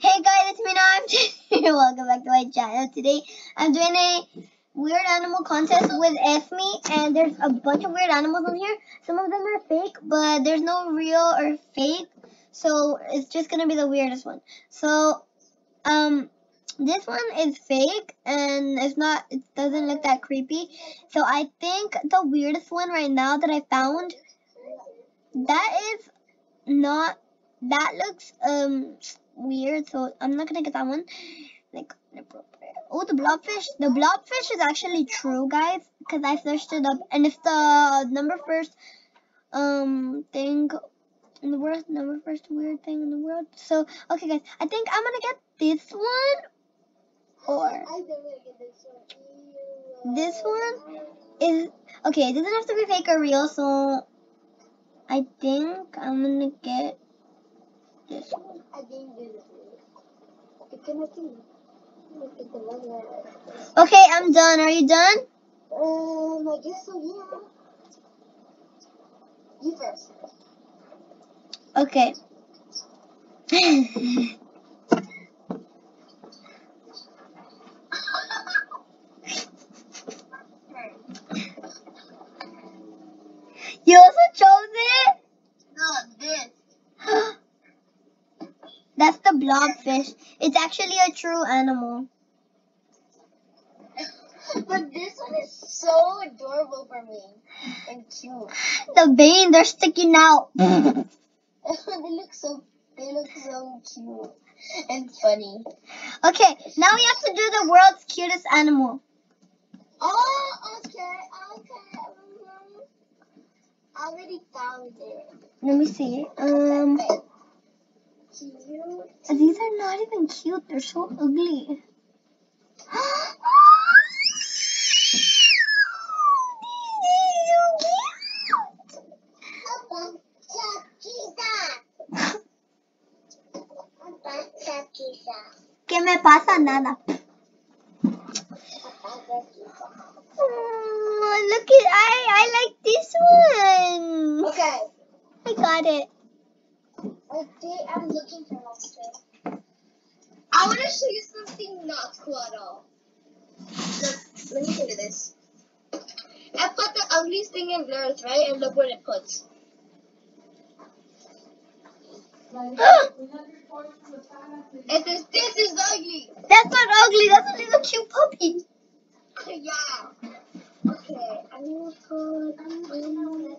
Hey guys, it's me now. I'm Welcome back to my channel. Today I'm doing a weird animal contest with Esme, and there's a bunch of weird animals on here. Some of them are fake, but there's no real or fake, so it's just gonna be the weirdest one. So, um, this one is fake, and it's not. It doesn't look that creepy. So I think the weirdest one right now that I found, that is not. That looks um weird, so I'm not gonna get that one. Like, oh, the blobfish. The blobfish is actually true, guys, because I searched it up, and it's the number first um thing in the world, number first weird thing in the world. So, okay, guys, I think I'm gonna get this one, or this one is okay. It doesn't have to be fake or real, so I think I'm gonna get Okay, I'm done. Are you done? Um, I guess so, yeah. You first. Okay. you also chose it? No, this. That's the blobfish. It's actually a true animal. But this one is so adorable for me and cute. The veins are sticking out. they look so they look so cute and funny. Okay, now we have to do the world's cutest animal. Oh, okay, okay. I already found it. Let me see. Um, Cute. these are not even cute. They're so ugly. ¿Qué me pasa? Nada. Oh, mm, look at I I like this one. Okay, I got it. Think I'm looking for monster. I want to show you something not cool at all. Look, let me show you this. I put the ugliest thing in blurs, right? And look what it puts. It says, this is ugly. That's not ugly. That's a little cute puppy. Yeah. Okay, I'm gonna put. Um,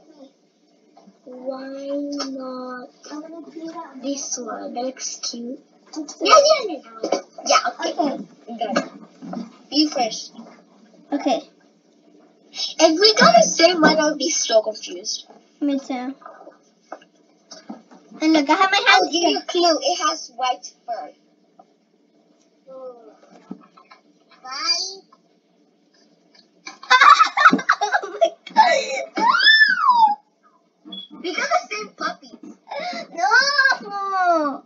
why not this one? That looks cute. Yeah, yeah, yeah. Yeah, okay. Okay. It. You first. Okay. If we got the same one, I'll be so confused. Me too. And look, I have my I'll hands oh, give you a clue. It has white fur. Bye. oh my god. We got the same puppies. No.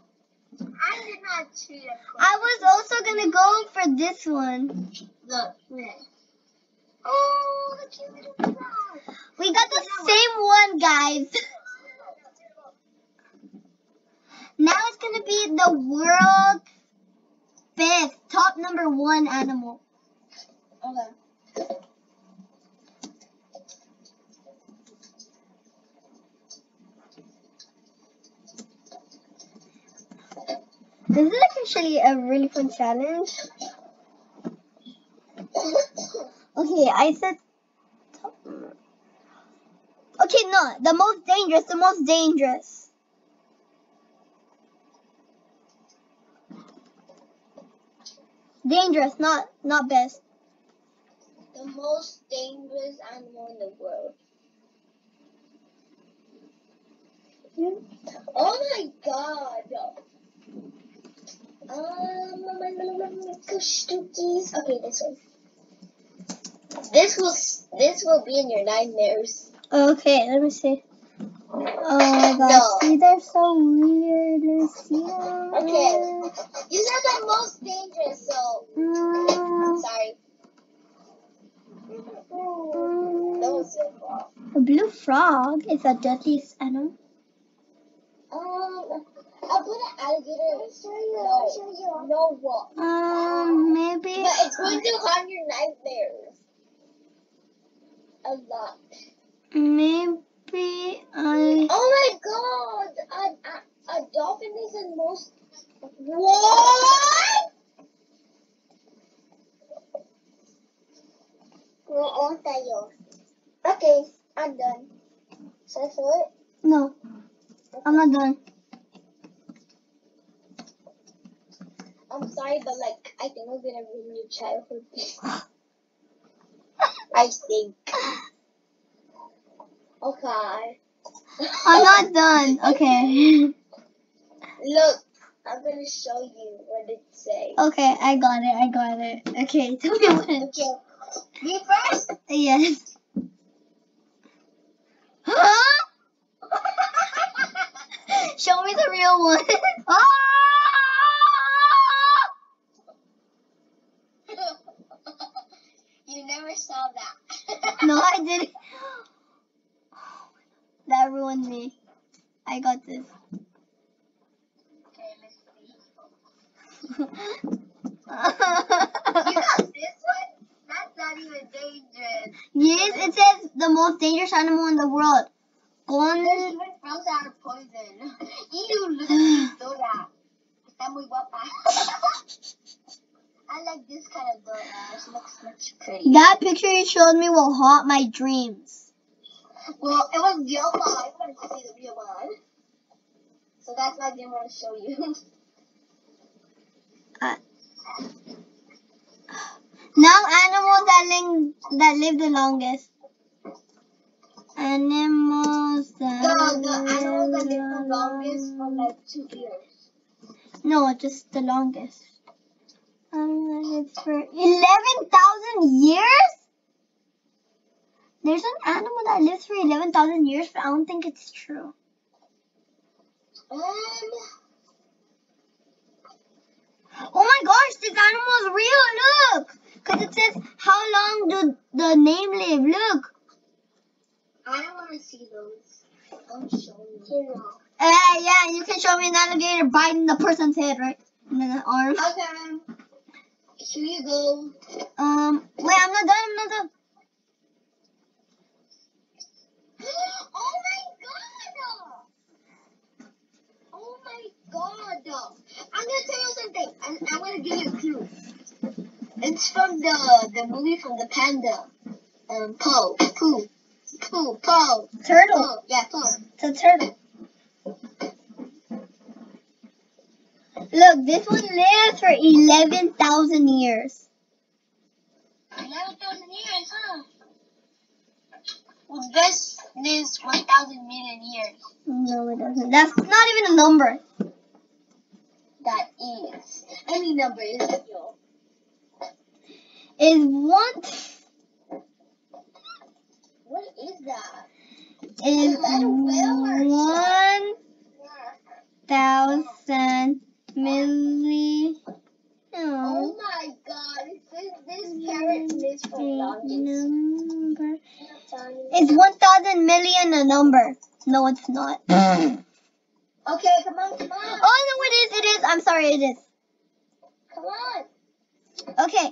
I did not treat a I was also gonna go for this one. Look. Oh, the cute little frog. We got the same one, guys. Now it's gonna be the world's fifth top number one animal. Okay. This is actually a really fun challenge. Okay, I said. The most dangerous, the most dangerous. Dangerous, not not best. the most dangerous animal in the world. Oh my god. Um. Okay, this one. This will this will be in your nightmares. Okay, let me see. Oh my god, No. see, they're so weird. See. Okay. You said the most dangerous, so Mm, sorry. That was your fault. A blue frog is a deadliest animal. Um, I'll put an alligator. No, no what? Um, maybe. But it's going to harm your nightmares. A lot. Maybe I. Oh my god! A, a, a dolphin is the most. What? Oo tayo. Okay, I'm done. So, so it? No, I'm not done. I'm sorry, but like, I think I'm gonna ruin your childhood. I think. Okay. I'm not done. Okay. Look, I'm gonna show you what it say. Okay, I got it. I got it. Okay, tell me what it. Okay. Me first? Yes. Huh? Show me the real one. ah! you never saw that. No, I didn't. That ruined me. I got this. Okay, let's see. You got this one? That's not even dangerous. yes, it says the most dangerous animal in the world. Even frogs out of poison. Ew, look at this Dora. Está muy guapa. I like this kind of. She looks much pretty. That picture you showed me will haunt my dreams. Well, it was real one. I wanted to see the real one. So that's why I didn't want to show you. Uh, now animals that live that live the longest. Animals that The, the animals that live the longest for like two years. No, just the longest. Um, it's for eleven thousand years. There's an animal that lives for eleven thousand years, but I don't think it's true. Um, Oh my gosh, this animal is real. Look, because it says how long do the name live. Look. I don't want to see those. I'm showing you. Uh, yeah, you can show me an alligator biting the person's head, right? And then the arm. Okay. Here you go. Um, wait, I'm not done. I'm not done. Oh my god! Oh my god! I'm gonna tell you something. I'm, I'm gonna give you a clue. It's from the the movie from the panda. Um, Po, Pooh, Pooh, Po, Turtle. Po. Yeah, Po. It's a turtle. Look, this one lives for 11,000 years. Eleven thousand years, huh? Well, this lives one thousand million years. No, it doesn't. That's not even a number. That is any number is real. Is one What is that? is Is that a whale or a one thousand milli. Oh my god, this, this carrot lives from. Is one thousand million a number? No, it's not. oh Okay, come on, come on. Oh, no, it is. It is. I'm sorry, it is. Come on. Okay.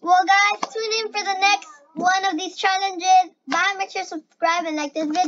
Well, guys, tune in for the next one of these challenges. Bye. Make sure to subscribe and like this video.